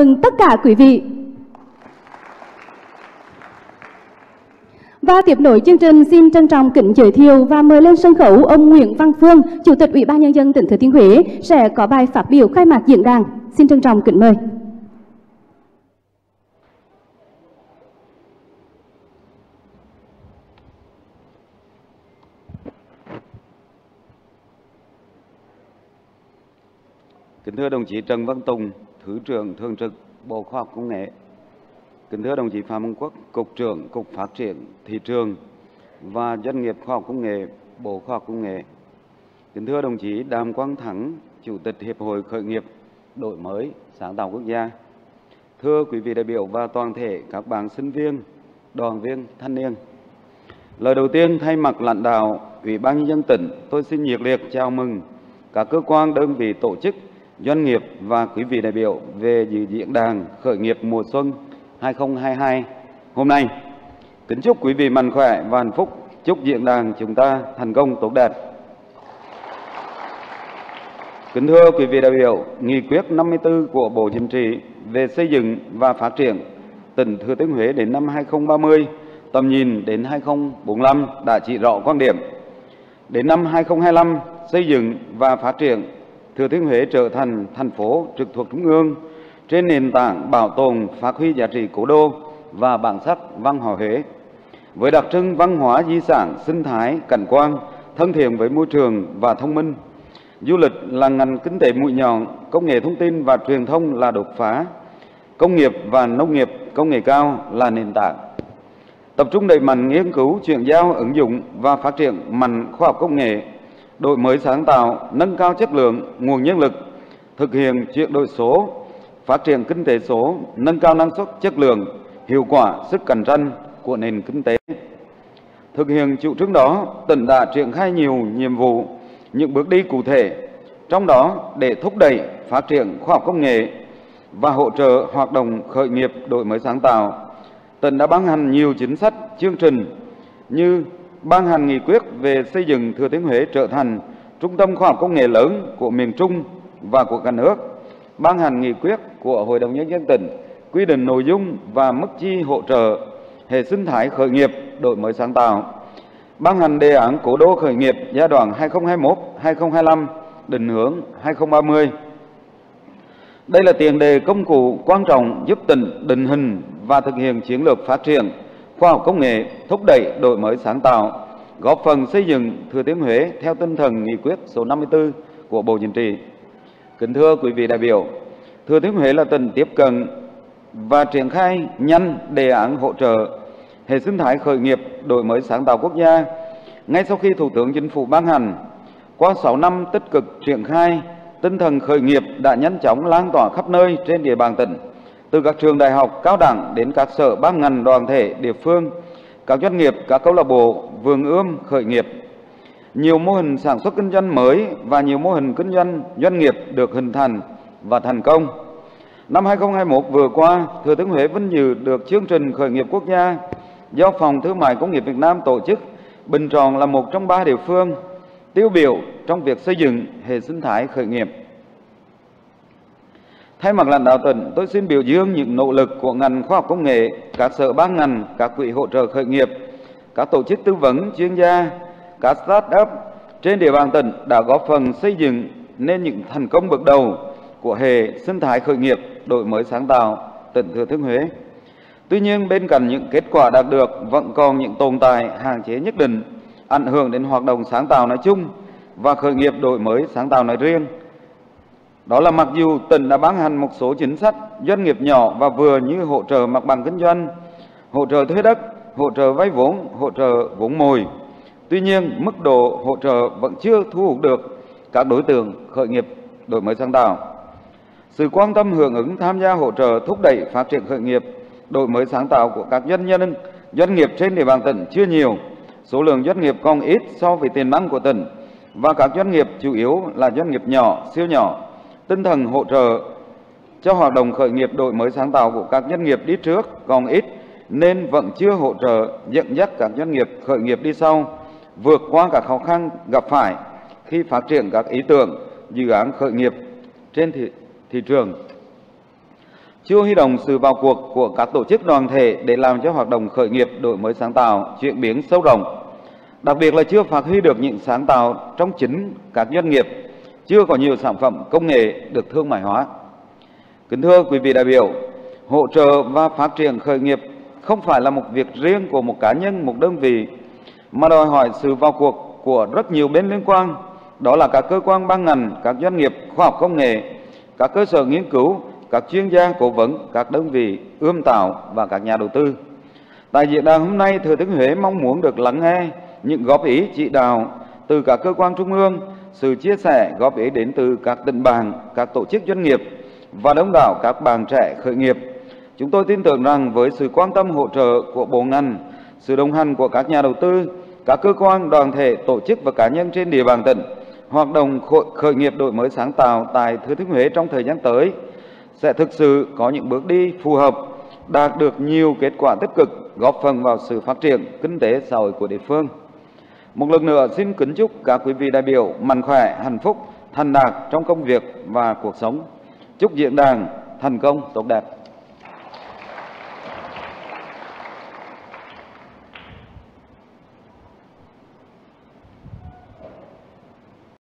mừng tất cả quý vị. Và tiếp nối chương trình xin trân trọng kính giới thiệu và mời lên sân khấu ông Nguyễn Văn Phương, Chủ tịch Ủy ban Nhân dân tỉnh Thừa Thiên Huế sẽ có bài phát biểu khai mạc diễn đàn. Xin trân trọng kính mời. Kính thưa đồng chí Trần Văn Tùng, Thứ trưởng Thường trực Bộ Khoa học Công nghệ. Kính thưa đồng chí Phạm Văn Quốc, Cục trưởng Cục Phát triển Thị trường và Doanh nghiệp Khoa học Công nghệ, Bộ Khoa học Công nghệ. Kính thưa đồng chí Đàm Quang Thắng, Chủ tịch Hiệp hội Khởi nghiệp Đổi mới Sáng tạo Quốc gia. Thưa quý vị đại biểu và toàn thể các bạn sinh viên, đoàn viên, thanh niên. Lời đầu tiên thay mặt lãnh đạo Ủy ban nhân dân tỉnh, tôi xin nhiệt liệt chào mừng các cơ quan đơn vị tổ chức doanh nghiệp và quý vị đại biểu về dự diễn đàn khởi nghiệp mùa xuân 2022 hôm nay. Kính chúc quý vị mạnh khỏe và hạnh phúc. Chúc diễn đàn chúng ta thành công tốt đẹp. Kính thưa quý vị đại biểu, nghị quyết 54 của Bộ Chính trị về xây dựng và phát triển tỉnh Thừa Thiên Huế đến năm 2030, tầm nhìn đến 2045 đã chỉ rõ quan điểm. Đến năm 2025, xây dựng và phát triển Thừa Thiên Huế trở thành thành phố trực thuộc Trung ương trên nền tảng bảo tồn phát huy giá trị cố đô và bản sắc văn hóa Huế. Với đặc trưng văn hóa di sản, sinh thái, cảnh quan, thân thiện với môi trường và thông minh, du lịch là ngành kinh tế mũi nhọn, công nghệ thông tin và truyền thông là đột phá, công nghiệp và nông nghiệp công nghệ cao là nền tảng. Tập trung đẩy mạnh nghiên cứu, chuyển giao, ứng dụng và phát triển mạnh khoa học công nghệ đổi mới sáng tạo, nâng cao chất lượng nguồn nhân lực, thực hiện chuyển đổi số, phát triển kinh tế số, nâng cao năng suất, chất lượng, hiệu quả, sức cạnh tranh của nền kinh tế. Thực hiện chủ trương đó, tỉnh đã triển khai nhiều nhiệm vụ, những bước đi cụ thể, trong đó để thúc đẩy phát triển khoa học công nghệ và hỗ trợ hoạt động khởi nghiệp đổi mới sáng tạo. Tỉnh đã ban hành nhiều chính sách, chương trình như ban hành nghị quyết về xây dựng Thừa Thiên Huế trở thành trung tâm khoa học công nghệ lớn của miền Trung và của cả nước, ban hành nghị quyết của Hội đồng Nhân dân tỉnh quy định nội dung và mức chi hỗ trợ hệ sinh thái khởi nghiệp đổi mới sáng tạo, ban hành đề án cố đô khởi nghiệp giai đoạn 2021-2025, định hướng 2030. Đây là tiền đề công cụ quan trọng giúp tỉnh định hình và thực hiện chiến lược phát triển khoa học công nghệ, thúc đẩy đổi mới sáng tạo, góp phần xây dựng Thừa Thiên Huế theo tinh thần nghị quyết số 54 của Bộ Chính trị. Kính thưa quý vị đại biểu, Thừa Thiên Huế là tỉnh tiếp cận và triển khai nhanh đề án hỗ trợ hệ sinh thái khởi nghiệp đổi mới sáng tạo quốc gia. Ngay sau khi Thủ tướng Chính phủ ban hành, qua 6 năm tích cực triển khai, tinh thần khởi nghiệp đã nhanh chóng lan tỏa khắp nơi trên địa bàn tỉnh từ các trường đại học, cao đẳng đến các sở ban ngành đoàn thể địa phương, các doanh nghiệp, các câu lạc bộ, vườn ươm khởi nghiệp. Nhiều mô hình sản xuất kinh doanh mới và nhiều mô hình kinh doanh doanh nghiệp được hình thành và thành công. Năm 2021 vừa qua, Thừa Thiên Huế vinh dự được chương trình khởi nghiệp quốc gia do Phòng Thương mại Công nghiệp Việt Nam tổ chức bình chọn là một trong ba địa phương tiêu biểu trong việc xây dựng hệ sinh thái khởi nghiệp. Thay mặt lãnh đạo tỉnh, tôi xin biểu dương những nỗ lực của ngành khoa học công nghệ, các sở ban ngành, các quỹ hỗ trợ khởi nghiệp, các tổ chức tư vấn, chuyên gia, các start-up trên địa bàn tỉnh đã góp phần xây dựng nên những thành công bước đầu của hệ sinh thái khởi nghiệp đổi mới sáng tạo tỉnh Thừa Thiên Huế. Tuy nhiên, bên cạnh những kết quả đạt được vẫn còn những tồn tại hạn chế nhất định ảnh hưởng đến hoạt động sáng tạo nói chung và khởi nghiệp đổi mới sáng tạo nói riêng. Đó là mặc dù tỉnh đã ban hành một số chính sách doanh nghiệp nhỏ và vừa như hỗ trợ mặt bằng kinh doanh, hỗ trợ thuê đất, hỗ trợ vay vốn, hỗ trợ vốn mồi. Tuy nhiên, mức độ hỗ trợ vẫn chưa thu hút được các đối tượng khởi nghiệp đổi mới sáng tạo. Sự quan tâm hưởng ứng tham gia hỗ trợ thúc đẩy phát triển khởi nghiệp đổi mới sáng tạo của các doanh nhân doanh nghiệp trên địa bàn tỉnh chưa nhiều. Số lượng doanh nghiệp còn ít so với tiềm năng của tỉnh và các doanh nghiệp chủ yếu là doanh nghiệp nhỏ, siêu nhỏ tinh thần hỗ trợ cho hoạt động khởi nghiệp đổi mới sáng tạo của các doanh nghiệp đi trước còn ít nên vẫn chưa hỗ trợ dẫn dắt các doanh nghiệp khởi nghiệp đi sau vượt qua các khó khăn gặp phải khi phát triển các ý tưởng dự án khởi nghiệp trên thị, thị trường chưa huy động sự vào cuộc của các tổ chức đoàn thể để làm cho hoạt động khởi nghiệp đổi mới sáng tạo chuyển biến sâu rộng. Đặc biệt là chưa phát huy được những sáng tạo trong chính các doanh nghiệp, chưa có nhiều sản phẩm công nghệ được thương mại hóa. Kính thưa quý vị đại biểu, hỗ trợ và phát triển khởi nghiệp không phải là một việc riêng của một cá nhân, một đơn vị, mà đòi hỏi sự vào cuộc của rất nhiều bên liên quan, đó là các cơ quan ban ngành, các doanh nghiệp khoa học công nghệ, các cơ sở nghiên cứu, các chuyên gia cố vấn, các đơn vị ươm tạo và các nhà đầu tư. Tại diễn đàn hôm nay, Thừa Thiên Huế mong muốn được lắng nghe những góp ý chỉ đạo từ các cơ quan trung ương, sự chia sẻ góp ý đến từ các tỉnh bạn, các tổ chức doanh nghiệp và đông đảo các bạn trẻ khởi nghiệp. Chúng tôi tin tưởng rằng với sự quan tâm hỗ trợ của bộ ngành, sự đồng hành của các nhà đầu tư, các cơ quan, đoàn thể, tổ chức và cá nhân trên địa bàn tỉnh, hoạt động khởi nghiệp đổi mới sáng tạo tại Thừa Thiên Huế trong thời gian tới sẽ thực sự có những bước đi phù hợp, đạt được nhiều kết quả tích cực, góp phần vào sự phát triển kinh tế xã hội của địa phương. Một lần nữa xin kính chúc các quý vị đại biểu mạnh khỏe, hạnh phúc, thành đạt trong công việc và cuộc sống. Chúc diễn đàn thành công tốt đẹp.